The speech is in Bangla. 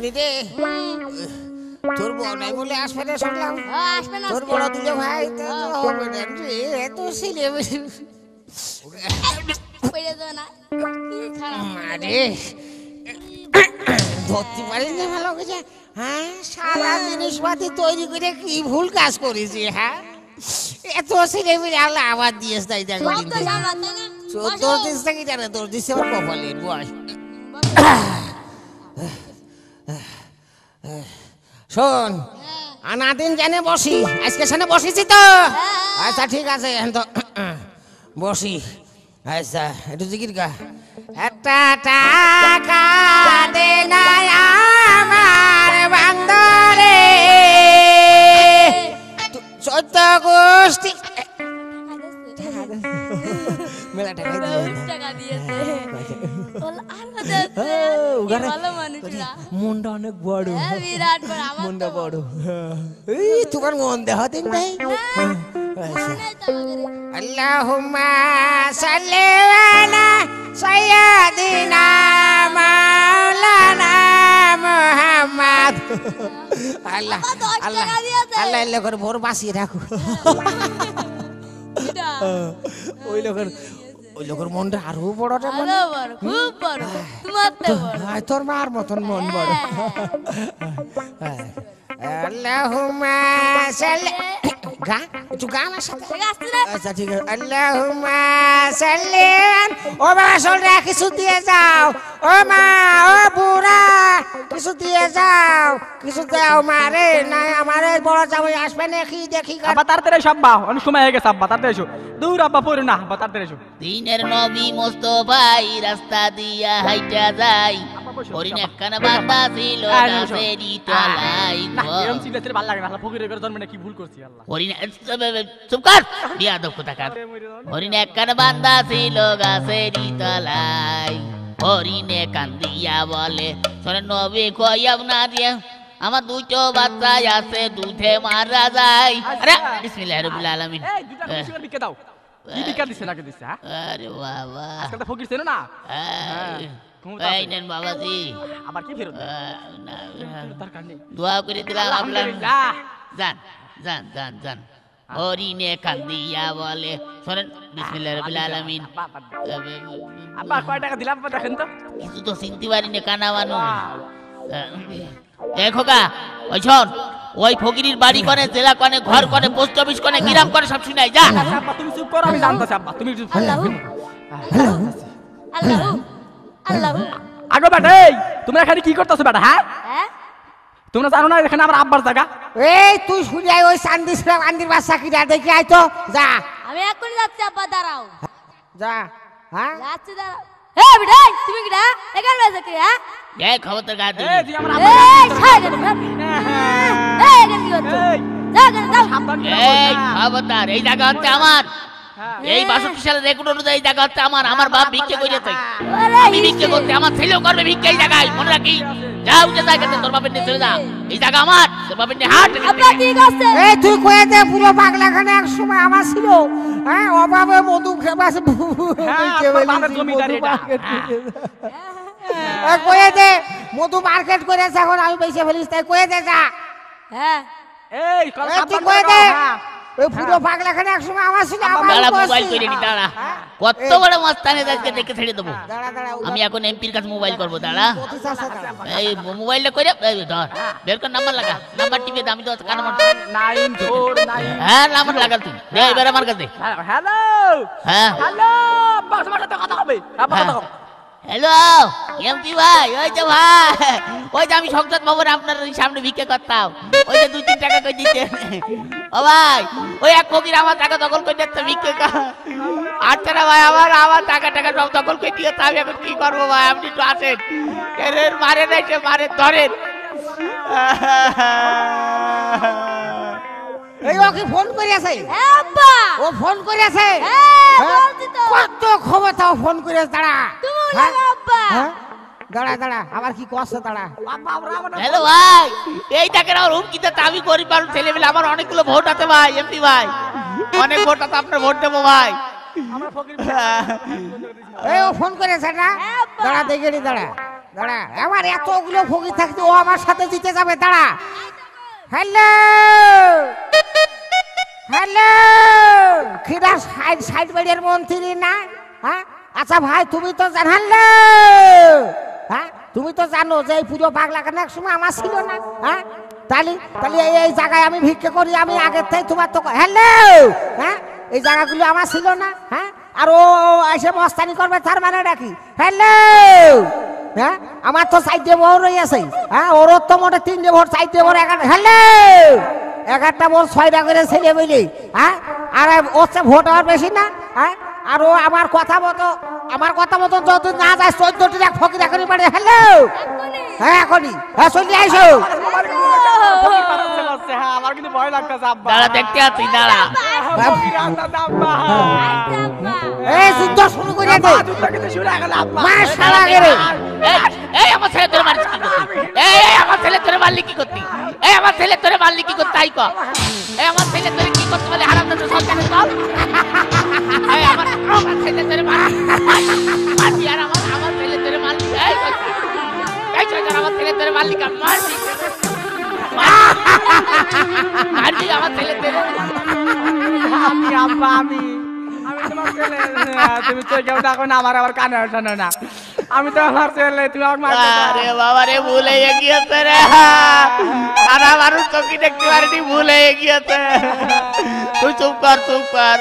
মনি রে তোর বউ নাই বলে আসবে না শুনলাম। আসবে না তোর বড় দুলে ভাই তো হবে না রে এত ছেলে পড়ে যাবে না আরে ধরতে পারিস না ভালো করে হ্যাঁ? সারা জিনিসপাতি তৈরি করে কি ভুল কাজ করেছি হ্যাঁ? এত ছেলে মেয়ে আল্লাহ আবার দিয়েছ তাই দেখ তোর দিস থেকে জানে তোর দিচ্ছে আমার কপালের বয়। শোন আনাদিন জানে বসি আজকে সামনে বসেছি তো? আচ্ছা ঠিক আছে এখন তো বসি। আচ্ছা একটু জিকির গা। একটা টাকা দে না আমার বান্দরে। চৈত্য গোষ্ঠী। মেলা টাকা দিয়ে মনটা অনেক বড়। হ্যাঁ, বিরাট মনটা বড়। এই তোমার মন দেহ দিন নাই? তো আমাদের। আল্লাহুম্মা সাল্লি আলা সাইয়্যিদিনা মাওলানা মুহাম্মদ। আল্লাহ। আল্লাহ আল্লাহ লোকের ভোর বাঁচিয়ে রাখো ওই লোকের ওই লোকের মনটা আরও বড়টা মনে বড় খুব বড় তোমার তো বড়। তোর মার মতন মন বড়। আল্লাহুম্মা সাল্লি গা একটু গা আমার সাথে। ঠিক আছে না আচ্ছা ঠিক আছে। আল্লাহুম্মা সাল্লি ও মা শোনা কিছু দিয়ে যাও। ও মা ও বুড়া কিছু দিয়ে যাও। কিছু দাও মারে না আমার বড় জামাই আসবে নাকি দেখি। আব্বা তাড়াতাড়ি এসো আব্বা। অনেক সময় হয়ে গেছে আব্বা তাড়াতাড়ি এসো। দূর আব্বা পড়ো না আব্বা তাড়াতাড়ি এসো। দিনের নবী মোস্তফাই রাস্তা দিয়া হাইটা বসো, হরিণ। একখানা ছিল গাছেরই এরকম ভালো লাগে না ফকিরের ঘরে জন্মে কি ভুল করছি আল্লাহ। হরিণ চুপ কর। বিয়া দক্ষ থাকার হরিণ একখানা বান্দা ছিল গাছেরই তলাই হরিণে কান্দিয়া বলে শোনে নবী কয়াব না দিয়ে? আমার দুটো বাচ্চা আছে দুধে মারা যায়। আরে বিসমিল্লাহির রবিল আলামিন। এই দুইটা খুশি বিকে দাও। কি বিকা দিছে নাকি দিছে হ্যাঁ? আরে বাবা। আজকাল তো ফকির ছিল না। এই আছে। নেন বাবাজি আবার কি ফেরত আহ, না, না, দরকার নেই দোয়া করে দিলাম আপনার যান যান যান যান হরিণে কান্দিয়া বলে শোনেন বিসমিল্লাহ রবিল আলামিন আব্বা, আব্বা কয় টাকা দিলাম দেখেন তো কিছু তো চিনতে পারিনি কানা মানুষ দেখো কা ওই শোন ওই ফকিরির বাড়ি কনে জেলা কনে ঘর কনে পোস্ট অফিস কনে গ্রাম করে সব শুনাই যা তুমি চুপ করো আমি জানতাছি আব্বা তুমি চুপ করো। আল্লাহু আল্লাহু আল্লাহু। আগো বেটা এই তোমরা এখানে কি করতেছো বেটা হ্যাঁ? হ্যাঁ? তোমরা জানো না এখানে আমার আব্বার জায়গা? এই তুই শুনে ওই চান্দি ছিলাম আন্দির বাচ্চা কিনা দেখি আয় তো যা। আমি এক্ষুনি যাচ্ছি আব্বা দাঁড়াও। যা হ্যাঁ? যাচ্ছি দাঁড়াও। হে বিড়াই তুমি কিডা এখানে রয়েছে কি হ্যাঁ? এই খবর তোর গায়ে এই দিবি। তুই আমার আব্বার এই ছাড় কেন এই এখানে কি হচ্ছে এই যাও কেন যাও। এই। খবরদার এই জায়গা হচ্ছে আমার। হ্যাঁ। এই বাষট্টি সালের রেকর্ড অনুযায়ী জায়গা হচ্ছে আমার আমার বাপ ভিক্ষে করেছে। আরে আমি ভিক্ষে করতে আমার ছেলেও করবে ভিক্ষে এই জায়গায়। মনে রাখি যা উঠে জায়গাতে তোর বাপের নিয়ে চলে যা। এই জায়গা আমার তোর বাপের নিয়ে হাট। এই তুই কয়ে দে পুরো পাগলাখানে এক সময় আমার ছিল। হ্যাঁ অভাবে মধু খেবাস হ্যাঁ, জমিদার এটা। কয়ে দে মধু মার্কেট করেছে। এখন আমি বেঁচে ফেলিস তাই কয়ে দে যা। হ্যাঁ। এই তুই কয়ে দে হ্যাঁ। ওই পুরো পাগলাখানে এক আমার ছিল দাঁড়া মোবাইল করে নি দাঁড়া। হ্যাঁ? কত বড় মস্তানে আজকে দেখে ছেড়ে দেবো। দাঁড়া দাঁড়া আমি এখন এমপির কাছে মোবাইল করব দাঁড়া। এই মোবাইলটা করে ধর বের কর নাম্বার লাগা। নাম্বার টিপে আমি তো কানে নাইন ফোর হ্যাঁ নাম্বার লাগা তুই। দে এবার আমার কাছে হ্যালো। হ্যাঁ। কথা হবে। হ্যালো। এমপি ভাই ওই যে ভাই ওই যে আমি সংসদ ভবন আপনার ওই সামনে ভিক্ষে করতাম। ওই যে দুই তিন টাকা করে দিতে ও ভাই ওই এক ফকির আমার টাকা দখল করে দিচ্ছে ভিক্ষে আচ্ছা না ভাই আমার আমার টাকা টাকা সব দখল করে দিয়ে আমি এখন কি করব ভাই? আপনি একটু আসেন। এর মারে নাই সে মারে ধরেন। এই ও কি ফোন হ্যাঁ আব্বা! ও ফোন করেছে হ্যাঁ? হ্যাঁ? তো। কত ক্ষমতা ফোন করেছে দাঁড়া। তুমি হ্যাঁ? আব্বা। হ্যাঁ? দাঁড়া দাঁড়া আবার কি কষ্ট দাঁড়া। হ্যালো ভাই এই টাকার আমার হুমকিতে তো আমি ছেলে মেলে আমার অনেকগুলো ভোট আছে ভাই এমপি ভাই। অনেক ভোট আছে আপনার ভোট দেবো ভাই। এই ও ফোন করেছে না? হ্যাঁ, দাঁড়া দেখে দাঁড়া দাঁড়া। আমার এতগুলো ফকির থাকতে ও আমার সাথে দিতে যাবে দাঁড়া। হ্যালো! হ্যালো! সাইড সাইড বেডের মন্ত্রী না? হ্যাঁ? আচ্ছা ভাই তুমি তো জান হ্যালো হ্যাঁ? তুমি তো জানো যে এই পুজো পাগলা কেন? এক সময় আমার ছিল না হ্যাঁ? তাহলে তাহলে এই এই জায়গায় আমি ভিক্ষে করি, আমি আগের থেকে তোমার তো হ্যালো হ্যাঁ? এই জায়গাগুলো আমার ছিল না হ্যাঁ? আর ও এসে মস্তানি করবে, তার মানে ডাকি হ্যালো হ্যাঁ? আমার তো সাইডে বউ রয়েছে হ্যাঁ? ওর তো মোটে তিনটে ভোট সাইডে ভোট এগারো হ্যালো এগারোটা ভোট ছয়টা করে ছেলে বলি হ্যাঁ? আর ওর ভোট আমার বেশি না হ্যাঁ? আর ও আমার কথা মতো আমার কথা মতো যত না যায় চোদ্দটি এক ফকির এখনই পারে হ্যালো হ্যাঁ এখনই। হ্যাঁ চলে আইসো। আমার কিন্তু হ্যাঁ, ভয় লাগতেছে আব্বা। দাঁড়া দেখতে আছি দাঁড়া। এই যুদ্ধ শুরু করে দে। মার শালা গেরে এই, এই আমার ছেলে তোরে মারছি কি এই এই আমার ছেলে তোরে মারলি কি করতি? এই আমার ছেলে তোরে মারলি কি করতে? আই ক। এই আমার ছেলে তোরে কি করতে বলে? হারাম দাদা সরকারে চল এই আমার আমার ছেলে তোরে মারলি মারলি আর আমার আমার ছেলে তোরে মারলি এই। এই শয়তান আমার ছেলে তোরে মারলি কেন? মারলি। মারলি আমার ছেলে তোরে। আমি আব্বা আমি। আমি তোমার ছেলে হ্যাঁ, তুমি তো কেউ ডাকো না আমার আবার কানে শোনো না আমি তো আমার ছেলে তুমি আমাকে মারতে চাও। আরে বাবা রে ভুল হয়ে গিয়েছে রে। সারা মানুষ চোখে দেখতে পারিনি ভুল হয়ে গিয়েছে। তুই চুপ কর চুপ কর।